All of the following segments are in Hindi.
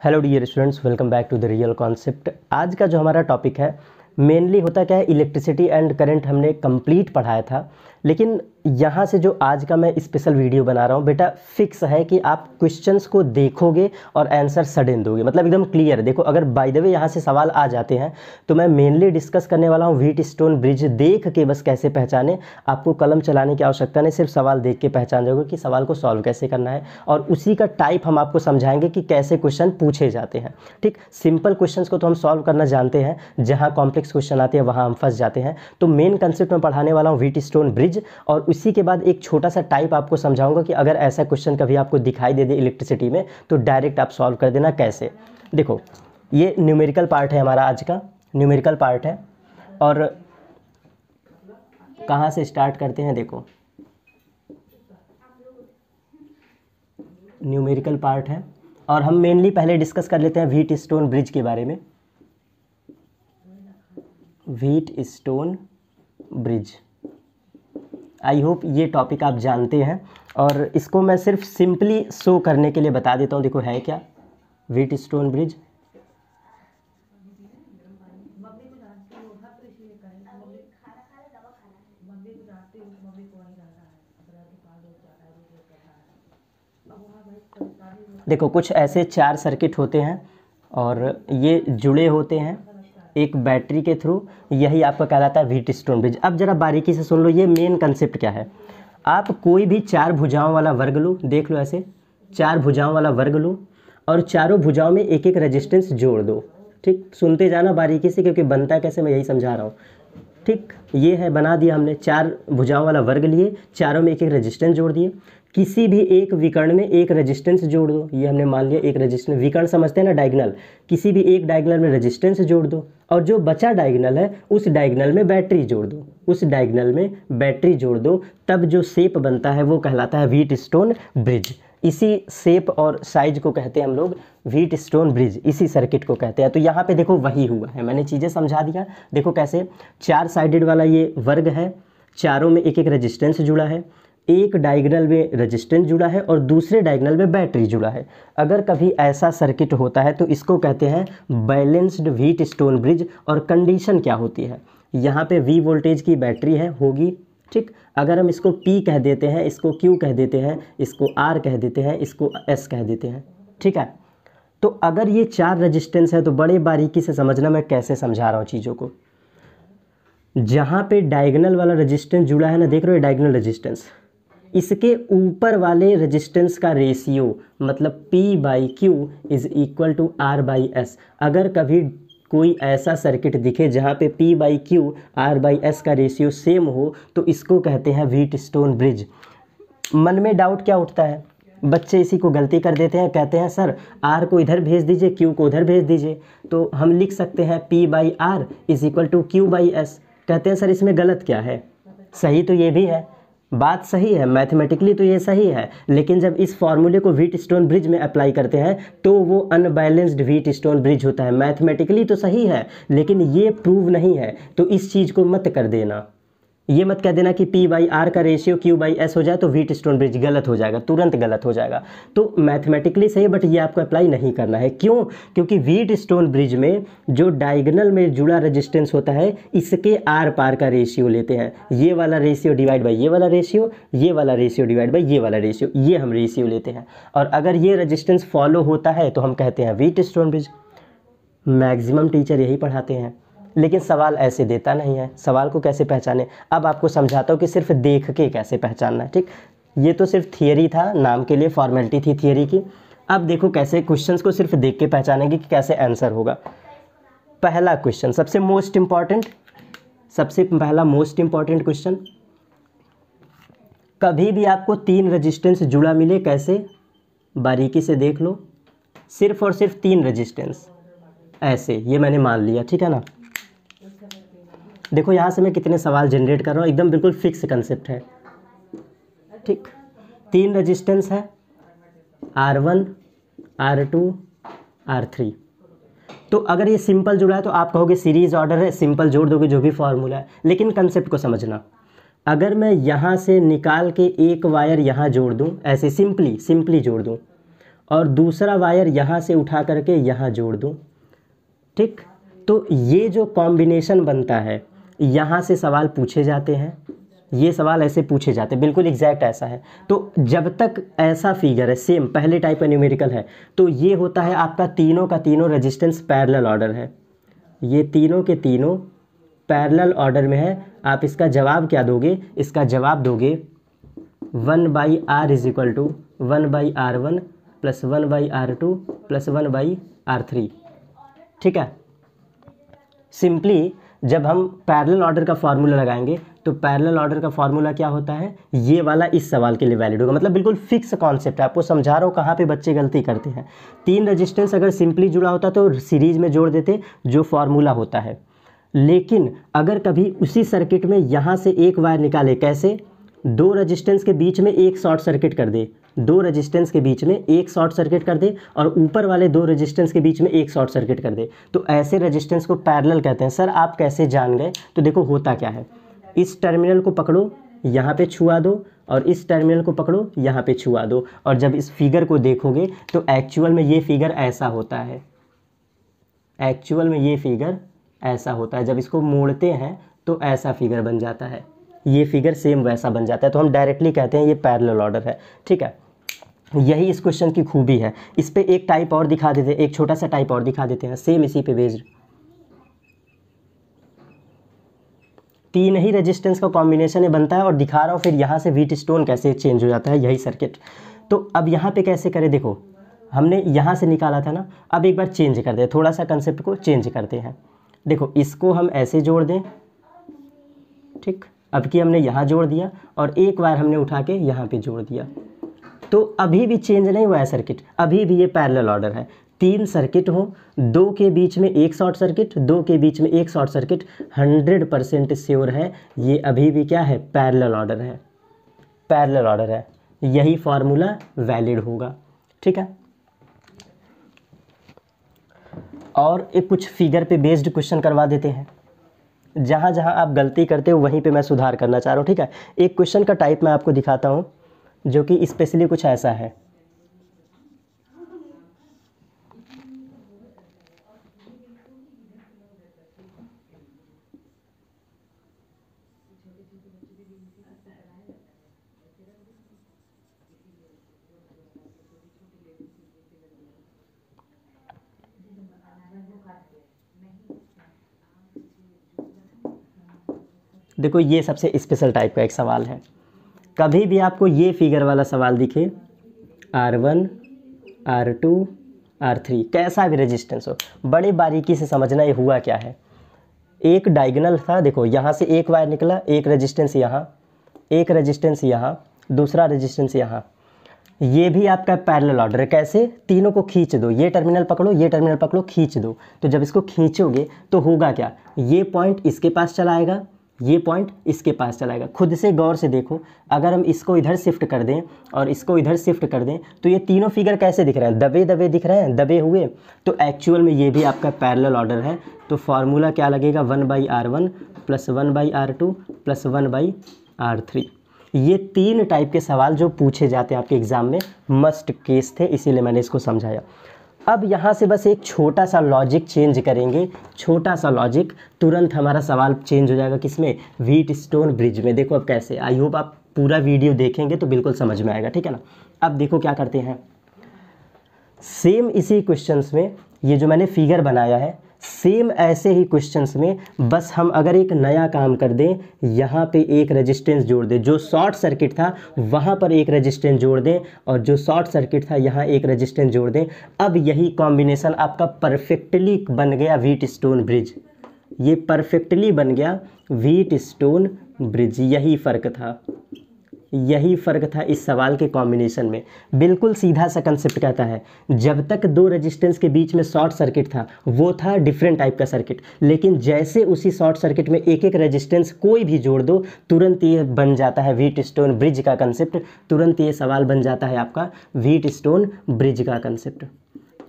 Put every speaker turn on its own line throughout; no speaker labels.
Hello dear students welcome back to the real concept आज का जो हमारा टॉपिक है मेनली होता क्या है इलेक्ट्रिसिटी एंड करंट हमने कंप्लीट पढ़ाया था। लेकिन यहाँ से जो आज का मैं स्पेशल वीडियो बना रहा हूँ, बेटा फिक्स है कि आप क्वेश्चंस को देखोगे और आंसर सडन दोगे। मतलब एकदम क्लियर देखो, अगर बाय द वे यहाँ से सवाल आ जाते हैं तो मैं मेनली डिस्कस करने वाला हूँ व्हीट स्टोन ब्रिज देख के बस कैसे पहचाने। आपको कलम चलाने की आवश्यकता नहीं, सिर्फ़ सवाल देख के पहचान जाओगे कि सवाल को सॉल्व कैसे करना है। और उसी का टाइप हम आपको समझाएँगे कि कैसे क्वेश्चन पूछे जाते हैं। ठीक? सिंपल क्वेश्चन को तो हम सॉल्व करना जानते हैं। जहाँ कॉम्प्लेक्स क्वेश्चन आते हैं, वहाँ हम फंस जाते हैं। तो मेन कंसेप्ट में पढ़ाने वाला हूँ व्हीट स्टोन ब्रिज और उसी के बाद एक छोटा सा टाइप आपको समझाऊँगा कि अगर ऐसा क्वेश्चन कभी आपको दिखाई दे दे इलेक्ट्रिसिटी में तो डायरेक्ट आप सॉल्व कर देना कैसे? देखो, ये न्यूमेरिकल पार्ट है हमारा आज का न्यूमेरिकल पार्ट है, और कहाँ से स्टार्ट करते हैं देखो। न्यूमेरिकल पार्ट है, और हम मेनली पहले डिस्कस कर लेते हैं व्हीट स्टोन ब्रिज के बारे में। Wheatstone bridge I hope ये टॉपिक आप जानते हैं। और इसको मैं सिर्फ़ सिंपली शो करने के लिए बता देता हूँ। देखो, है क्या? व्हीट स्टोन ब्रिज देखो, कुछ ऐसे चार सर्किट होते हैं और ये जुड़े होते हैं। एक बैटरी के थ्रू, यही आपका कहलाता है व्हीट स्टोन ब्रिज अब ज़रा बारीकी से सुन लो, ये मेन कंसेप्ट क्या है? आप कोई भी चार भुजाओं वाला वर्ग लो, देख लो ऐसे। चार भुजाओं वाला वर्ग लो और चारों भुजाओं में एक एक रजिस्टेंस जोड़ दो। ठीक? सुनते जाना बारीकी से, क्योंकि बनता कैसे, मैं यही समझा रहा हूँ। ठीक, ये है बना दिया हमने, चार भुजाओं वाला वर्ग लिए, चारों में एक एक रेजिस्टेंस जोड़ दिए। किसी भी एक विकर्ण में एक रेजिस्टेंस जोड़ दो, ये हमने मान लिया, एक रेजिस्टेंस विकर्ण समझते हैं ना डायगनल किसी भी एक डायगनल में रेजिस्टेंस जोड़ दो, और जो बचा डायगनल है, उस डायगनल में बैटरी जोड़ दो, उस डायगनल में बैटरी जोड़ दो, तब जो सेप बनता है, वो कहलाता है व्हीट स्टोन ब्रिज इसी शेप और साइज़ को कहते हैं हम लोग व्हीट स्टोन ब्रिज इसी सर्किट को कहते हैं। तो यहाँ पे देखो वही हुआ है, मैंने चीज़ें समझा दिया। देखो कैसे, चार साइडेड वाला ये वर्ग है, चारों में एक एक रेजिस्टेंस जुड़ा है, एक डायगनल में रेजिस्टेंस जुड़ा है और दूसरे डायगनल में बैटरी जुड़ा है। अगर कभी ऐसा सर्किट होता है तो इसको कहते हैं बैलेंस्ड व्हीट स्टोन ब्रिज और कंडीशन क्या होती है? यहाँ पे वी वोल्टेज की बैटरी है, होगी ठीक? अगर हम इसको P कह देते हैं, इसको Q कह देते हैं, इसको R कह देते हैं, इसको S कह देते हैं, ठीक है? तो अगर ये चार रेजिस्टेंस है तो बड़े बारीकी से समझना मैं कैसे समझा रहा हूँ चीज़ों को। जहाँ पे डायगनल वाला रेजिस्टेंस जुड़ा है ना, देख रहे हो डायगनल रेजिस्टेंस इसके ऊपर वाले रेजिस्टेंस का रेशियो मतलब P by Q is equal to R by S अगर कभी कोई ऐसा सर्किट दिखे जहाँ पे P by Q R by S का रेशियो सेम हो तो इसको कहते हैं व्हीट स्टोन ब्रिज मन में डाउट क्या उठता है? बच्चे इसी को गलती कर देते हैं, कहते हैं, सर आर को इधर भेज दीजिए क्यू को उधर भेज दीजिए. तो हम लिख सकते हैं P by R is equal to Q by S कहते हैं, सर, इसमें गलत क्या है? सही तो ये भी है। बात सही है मैथमेटिकली तो ये सही है, लेकिन जब इस फॉर्मूले को व्हीट स्टोन ब्रिज में अप्लाई करते हैं तो वो अनबैलेंस्ड व्हीट स्टोन ब्रिज होता है। मैथमेटिकली तो सही है, लेकिन ये प्रूव नहीं है तो इस चीज़ को मत कर देना। ये मत कह देना कि P बाई आर का रेशियो Q बाई एस हो जाए तो व्हीट स्टोन ब्रिज गलत हो जाएगा, तुरंत गलत हो जाएगा। तो मैथमेटिकली सही बट ये आपको अप्लाई नहीं करना है। क्यों? क्योंकि व्हीट स्टोन ब्रिज में जो डायगनल में जुड़ा रेजिस्टेंस होता है, इसके आर पार का रेशियो लेते हैं। ये वाला रेशियो डिवाइड बाई ये वाला रेशियो ये वाला रेशियो डिवाइड बाई ये वाला रेशियो ये हम रेशियो लेते हैं। और अगर ये रजिस्टेंस फॉलो होता है तो हम कहते हैं Wheatstone bridge maximum teacher यही पढ़ाते हैं। लेकिन सवाल ऐसे देता नहीं है। सवाल को कैसे पहचाने? अब आपको समझाता हूँ कि सिर्फ़ देख के कैसे पहचानना है, ठीक? ये तो सिर्फ़ थियरी था, नाम के लिए फॉर्मेलिटी थी थियरी की। अब देखो कैसे क्वेश्चंस को सिर्फ़ देख के पहचानेंगे कि कैसे आंसर होगा। पहला क्वेश्चन सबसे मोस्ट इंपॉर्टेंट सबसे पहला मोस्ट इंपॉर्टेंट क्वेश्चन कभी भी आपको तीन रजिस्टेंस जुड़ा मिले कैसे? बारीकी से देख लो। सिर्फ़ और सिर्फ़ तीन रजिस्टेंस ऐसे, ये मैंने मान लिया, ठीक है ना? देखो, यहाँ से मैं कितने सवाल जनरेट कर रहा हूँ। एकदम बिल्कुल फिक्स कंसेप्ट है। ठीक? तीन रजिस्टेंस है। R one R two R three तो अगर ये सिंपल जुड़ा है तो आप कहोगे सीरीज़ ऑर्डर है सिंपल जोड़ दोगे, जो भी फॉर्मूला है। लेकिन कंसेप्ट को समझना। अगर मैं यहाँ से निकाल के एक वायर यहाँ जोड़ दूँ, ऐसे सिंपली सिंपली जोड़ दूँ, और दूसरा वायर यहाँ से उठा करके यहाँ जोड़ दूँ, ठीक? तो ये जो कॉम्बिनेशन बनता है यहाँ से सवाल पूछे जाते हैं। ये सवाल ऐसे पूछे जाते हैं, बिल्कुल एग्जैक्ट ऐसा है। तो जब तक ऐसा फिगर है सेम पहले टाइप का न्यूमेरिकल है तो ये होता है आपका तीनों का तीनों रेजिस्टेंस पैरेलल ऑर्डर है। ये तीनों के तीनों पैरेलल ऑर्डर में है। आप इसका जवाब क्या दोगे? इसका जवाब दोगे one by R is equal to one by R one plus one by R two plus one by R three ठीक है? सिंपली जब हम पैरेलल ऑर्डर का फार्मूला लगाएँगे तो पैरेलल ऑर्डर का फार्मूला क्या होता है? ये वाला इस सवाल के लिए वैलिड होगा। मतलब बिल्कुल फिक्स कॉन्सेप्ट है। आपको समझा रहा हूँ कहाँ पे बच्चे गलती करते हैं। तीन रजिस्टेंस अगर सिंपली जुड़ा होता तो सीरीज़ में जोड़ देते, जो फार्मूला होता है। लेकिन अगर कभी उसी सर्किट में यहाँ से एक वायर निकाले, कैसे? दो रजिस्टेंस के बीच में एक शॉर्ट सर्किट कर दे। दो रेजिस्टेंस के बीच में एक शॉर्ट सर्किट कर दे और ऊपर वाले दो रेजिस्टेंस के बीच में एक शॉर्ट सर्किट कर दे। तो ऐसे रेजिस्टेंस को पैरेलल कहते हैं। सर, आप कैसे जान गए? तो देखो, होता क्या है। इस टर्मिनल को पकड़ो, यहाँ पे छुआ दो और इस टर्मिनल को पकड़ो, यहाँ पे छुआ दो। और जब इस फिगर को देखोगे तो एक्चुअल में ये फिगर ऐसा होता है। एक्चुअल में ये फिगर ऐसा होता है। जब इसको मोड़ते हैं तो ऐसा फिगर बन जाता है। ये फिगर सेम वैसा बन जाता है। तो हम डायरेक्टली कहते हैं ये पैरेलल ऑर्डर है। ठीक है? यही इस क्वेश्चन की खूबी है। इस पर एक टाइप और दिखा देते हैं, एक छोटा सा टाइप और दिखा देते हैं। सेम इसी पे बेस्ड तीन ही रेजिस्टेंस का कॉम्बिनेशन है बनता है और दिखा रहा हूँ, फिर यहाँ से वीट स्टोन कैसे चेंज हो जाता है, यही सर्किट तो अब यहाँ पे कैसे करें? देखो, हमने यहाँ से निकाला था ना, अब एक बार चेंज कर दें। थोड़ा सा कंसेप्ट को चेंज करते हैं। देखो, इसको हम ऐसे जोड़ दें। ठीक? अब की हमने यहाँ जोड़ दिया और एक बार हमने उठा के यहाँ पे जोड़ दिया। तो अभी भी चेंज नहीं हुआ है सर्किट अभी भी ये पैरेलल ऑर्डर है। तीन सर्किट हो, दो के बीच में एक शॉर्ट सर्किट दो के बीच में एक short circuit hundred percent sure है, ये अभी भी क्या है? पैरेलल ऑर्डर है। पैरेलल ऑर्डर है। यही फॉर्मूला वैलिड होगा। ठीक है? और एक कुछ फिगर पे बेस्ड क्वेश्चन करवा देते हैं। जहाँ जहाँ आप गलती करते हो, वहीं पे मैं सुधार करना चाह रहा हूँ, ठीक है? एक क्वेश्चन का टाइप मैं आपको दिखाता हूँ, जो कि स्पेशली कुछ ऐसा है। देखो, ये सबसे स्पेशल टाइप का एक सवाल है। कभी भी आपको ये फिगर वाला सवाल दिखे R one R two R three कैसा भी रेजिस्टेंस हो, बड़े बारीकी से समझना ये हुआ क्या है। एक डायगनल था, देखो, यहाँ से एक वायर निकला, एक रेजिस्टेंस यहाँ, एक रेजिस्टेंस यहाँ, दूसरा रेजिस्टेंस यहाँ। ये भी आपका पैरेलल ऑर्डर है, कैसे? तीनों को खींच दो, ये टर्मिनल पकड़ो, ये टर्मिनल पकड़ो, खींच दो। तो जब इसको खींचोगे तो होगा क्या? ये पॉइंट इसके पास चला आएगा ये पॉइंट इसके पास चलाएगा। खुद से गौर से देखो, अगर हम इसको इधर शिफ्ट कर दें और इसको इधर शिफ्ट कर दें तो ये तीनों फिगर कैसे दिख रहे हैं? दबे दबे दिख रहे हैं? दबे हुए। तो एक्चुअल में ये भी आपका पैरेलल ऑर्डर है। तो फार्मूला क्या लगेगा? One by R one plus one by R two plus one by R three ये तीन टाइप के सवाल जो पूछे जाते हैं आपके एग्ज़ाम में मस्ट केस थे, इसीलिए मैंने इसको समझाया। अब यहाँ से बस एक छोटा सा लॉजिक चेंज करेंगे। छोटा सा लॉजिक तुरंत हमारा सवाल चेंज हो जाएगा किसमें? व्हीट स्टोन ब्रिज में। देखो अब कैसे। आई होप आप पूरा वीडियो देखेंगे तो बिल्कुल समझ में आएगा, ठीक है ना? अब देखो क्या करते हैं। सेम इसी क्वेश्चंस में ये जो मैंने फिगर बनाया है सेम ऐसे ही क्वेश्चंस में बस हम अगर एक नया काम कर दें, यहाँ पे एक रेजिस्टेंस जोड़ दें। जो शॉर्ट सर्किट था, वहाँ पर एक रेजिस्टेंस जोड़ दें और जो शॉर्ट सर्किट था, यहाँ एक रेजिस्टेंस जोड़ दें। अब यही कॉम्बिनेशन आपका परफेक्टली बन गया वीट स्टोन ब्रिज ये परफेक्टली बन गया वीट स्टोन ब्रिज यही फ़र्क था। यही फ़र्क था इस सवाल के कॉम्बिनेशन में। बिल्कुल सीधा सा कंसेप्ट कहता है। जब तक दो रेजिस्टेंस के बीच में शॉर्ट सर्किट था, वो था डिफरेंट टाइप का सर्किट लेकिन जैसे उसी शॉर्ट सर्किट में एक एक रेजिस्टेंस कोई भी जोड़ दो, तुरंत ये बन जाता है वीट स्टोन ब्रिज का कंसेप्ट तुरंत ये सवाल बन जाता है आपका वीट स्टोन ब्रिज का कंसेप्ट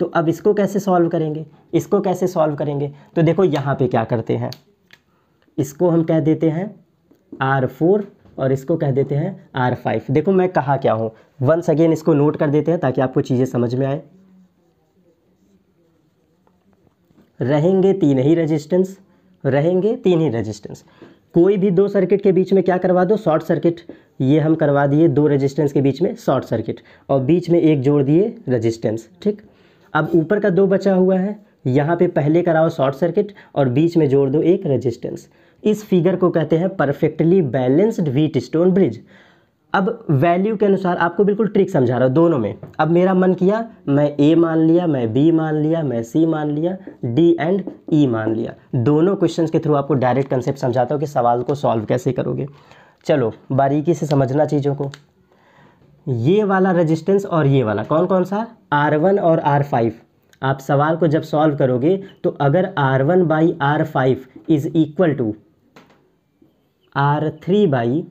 तो अब इसको कैसे सॉल्व करेंगे? इसको कैसे सॉल्व करेंगे? तो देखो यहाँ पे क्या करते हैं। इसको हम कह देते हैं आर फोर और इसको कह देते हैं आर फाइव देखो मैं कहा क्या हूँ। वंस अगेन इसको नोट कर देते हैं ताकि आपको चीज़ें समझ में आए। रहेंगे तीन ही रेजिस्टेंस रहेंगे तीन ही रेजिस्टेंस कोई भी दो सर्किट के बीच में क्या करवा दो? शॉर्ट सर्किट ये हम करवा दिए दो रेजिस्टेंस के बीच में शॉर्ट सर्किट और बीच में एक जोड़ दिए रेजिस्टेंस ठीक? अब ऊपर का दो बचा हुआ है। यहाँ पे पहले कराओ शॉर्ट सर्किट और बीच में जोड़ दो एक रेजिस्टेंस इस फिगर को कहते हैं perfectly balanced Wheatstone bridge. अब वैल्यू के अनुसार आपको बिल्कुल ट्रिक समझा रहा हूँ दोनों में। अब मेरा मन किया, मैं ए मान लिया, मैं बी मान लिया, मैं सी मान लिया डी एंड ई मान लिया। दोनों क्वेश्चंस के थ्रू आपको डायरेक्ट कंसेप्ट समझाता हूँ कि सवाल को सॉल्व कैसे करोगे। चलो, बारीकी से समझना चीज़ों को। ये वाला रजिस्टेंस और ये वाला कौन कौन सा? आर वन और आर फाइव आप सवाल को जब सॉल्व करोगे तो अगर R one by R five is equal to R three by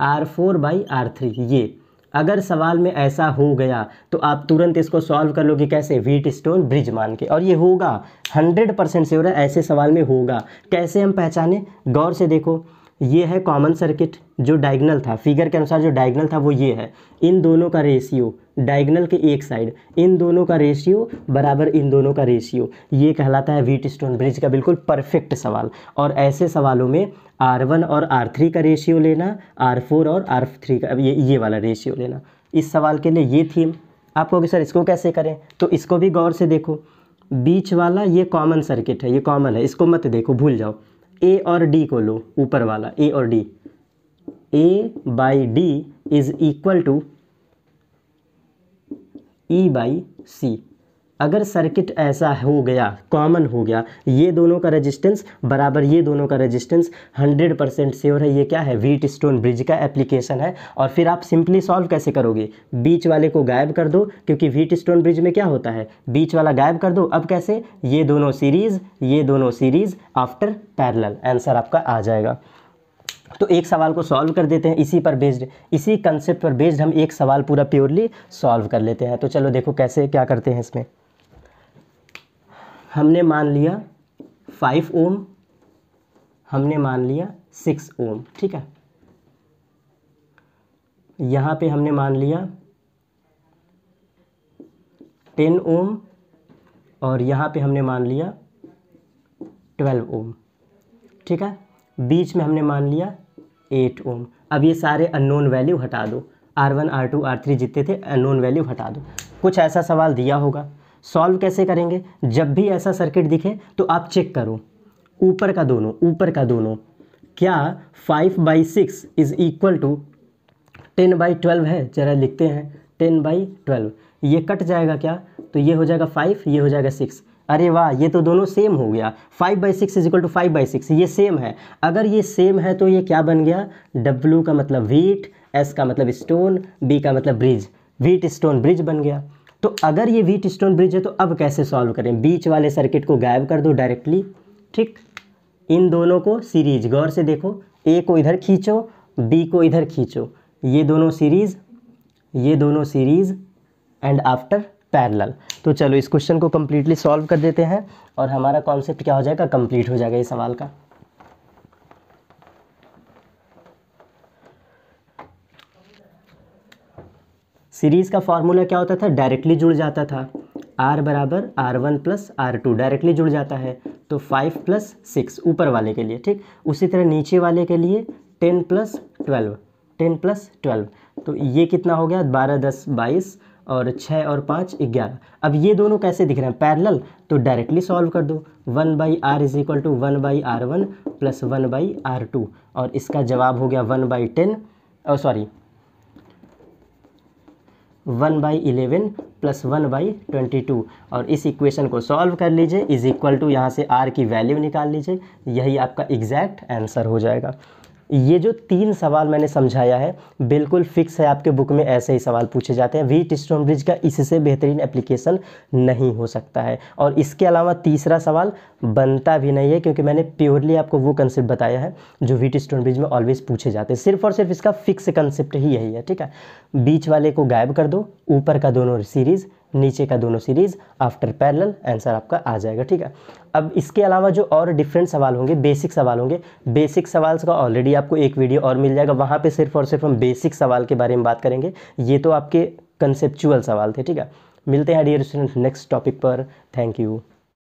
R four by R three. ये, अगर सवाल में ऐसा हो गया तो आप तुरंत इसको सॉल्व कर लोगे कैसे? व्हीट स्टोन ब्रिज मान के। और ये होगा हंड्रेड परसेंट से हो रहा है ऐसे सवाल में होगा। कैसे हम पहचाने? गौर से देखो, ये है कॉमन सर्किट जो डायगनल था। फिगर के अनुसार जो डायगनल था, वो ये है। इन दोनों का रेशियो डायगनल के एक साइड। इन दोनों का रेशियो बराबर इन दोनों का रेशियो ये कहलाता है व्हीट स्टोन ब्रिज का बिल्कुल परफेक्ट सवाल। और ऐसे सवालों में आर वन और आर थ्री का रेशियो लेना आर फोर और आर थ्री का, ये ये वाला रेशियो लेना। इस सवाल के लिए ये थीम आप कहोगे, सर, इसको कैसे करें? तो इसको भी गौर से देखो। बीच वाला ये कॉमन सर्किट है, ये कॉमन है। इसको मत देखो, भूल जाओ। ए और डी को लो, ऊपर वाला ए और D A by D is equal to E by C अगर सर्किट ऐसा हो गया कॉमन हो गया, ये दोनों का रेजिस्टेंस बराबर, ये दोनों का रेजिस्टेंस 100 परसेंट श्योर है। ये क्या है? वीट स्टोन ब्रिज का एप्लीकेशन है। और फिर आप सिंपली सॉल्व कैसे करोगे? बीच वाले को गायब कर दो, क्योंकि वीट स्टोन ब्रिज में क्या होता है? बीच वाला गायब कर दो। अब कैसे? ये दोनों सीरीज़ ये दोनों सीरीज़ आफ्टर पैरल आंसर आपका आ जाएगा। तो एक सवाल को सॉल्व कर देते हैं, इसी पर बेस्ड इसी कंसेप्ट पर बेस्ड हम एक सवाल पूरा प्योरली सॉल्व कर लेते हैं। तो चलो देखो कैसे, क्या करते हैं इसमें। हमने मान लिया फाइव ओम हमने मान लिया सिक्स ओम ठीक है। यहाँ पे हमने मान लिया टेन ओम और यहाँ पे हमने मान लिया ट्वेल्व ओम ठीक है। बीच में हमने मान लिया एट ओम। अब ये सारे अननोन वैल्यू हटा दो। R one R two R three जितने थे अननोन वैल्यू हटा दो। कुछ ऐसा सवाल दिया होगा। सॉल्व कैसे करेंगे? जब भी ऐसा सर्किट दिखे तो आप चेक करो। ऊपर का दोनों, ऊपर का दोनों। क्या five by six is equal to ten by twelve है? जरा लिखते हैं। टेन बाई ट्वेल्व ये कट जाएगा क्या? तो ये हो जाएगा फाइव ये हो जाएगा सिक्स अरे वाह, ये तो दोनों सेम हो गया। Five by six is equal to five by six ये सेम है। अगर ये सेम है तो ये क्या बन गया? डब्लू का मतलब वीट एस का मतलब स्टोन बी का मतलब ब्रिज वीट स्टोन ब्रिज बन गया। तो अगर ये वीट स्टोन ब्रिज है तो अब कैसे सॉल्व करें? बीच वाले सर्किट को गायब कर दो डायरेक्टली ठीक? इन दोनों को सीरीज़ गौर से देखो। ए को इधर खींचो बी को इधर खींचो। ये दोनों सीरीज़ ये दोनों सीरीज़ एंड आफ्टर पैरेलल तो चलो इस क्वेश्चन को कम्प्लीटली सॉल्व कर देते हैं और हमारा कॉन्सेप्ट क्या हो जाएगा? कंप्लीट हो जाएगा ये सवाल का। सीरीज़ का फॉर्मूला क्या होता था? डायरेक्टली जुड़ जाता था। आर बराबर R one plus R two directly जुड़ जाता है। तो फाइव प्लस सिक्स ऊपर वाले के लिए, ठीक? उसी तरह नीचे वाले के लिए ten plus twelve ten plus twelve तो ये कितना हो गया? बारह दस बाईस और छः और पाँच, ग्यारह। अब ये दोनों कैसे दिख रहे हैं? पैरेलल तो डायरेक्टली सॉल्व कर दो। One by R is equal to one by R one plus one by R two. और इसका जवाब हो गया वन बाई टेन और sorry, one by eleven plus one by twenty two. और इस इक्वेशन को सॉल्व कर लीजिए। इज़ इक्वल टू यहाँ से आर की वैल्यू निकाल लीजिए। यही आपका एग्जैक्ट आंसर हो जाएगा। ये जो तीन सवाल मैंने समझाया है, बिल्कुल फिक्स है आपके बुक में, ऐसे ही सवाल पूछे जाते हैं। वीट स्टोन ब्रिज का इससे बेहतरीन एप्लीकेशन नहीं हो सकता है। और इसके अलावा तीसरा सवाल बनता भी नहीं है, क्योंकि मैंने प्योरली आपको वो कंसेप्ट बताया है, जो वीट स्टोन ब्रिज में ऑलवेज पूछे जाते हैं। सिर्फ़ और सिर्फ़ इसका फिक्स कंसेप्ट ही यही है, ठीक है? बीच वाले को गायब कर दो, ऊपर का दोनों सीरीज़ नीचे का दोनों सीरीज़ आफ्टर पैरेलल आंसर आपका आ जाएगा, ठीक है? अब इसके अलावा जो और डिफरेंट सवाल होंगे बेसिक सवाल होंगे। बेसिक सवाल का ऑलरेडी आपको एक वीडियो और मिल जाएगा। वहाँ पे सिर्फ़ और सिर्फ़ हम बेसिक सवाल के बारे में बात करेंगे। ये तो आपके कंसेप्चुअल सवाल थे, ठीक है? मिलते हैं डियर स्टूडेंट नेक्स्ट टॉपिक पर। Thank you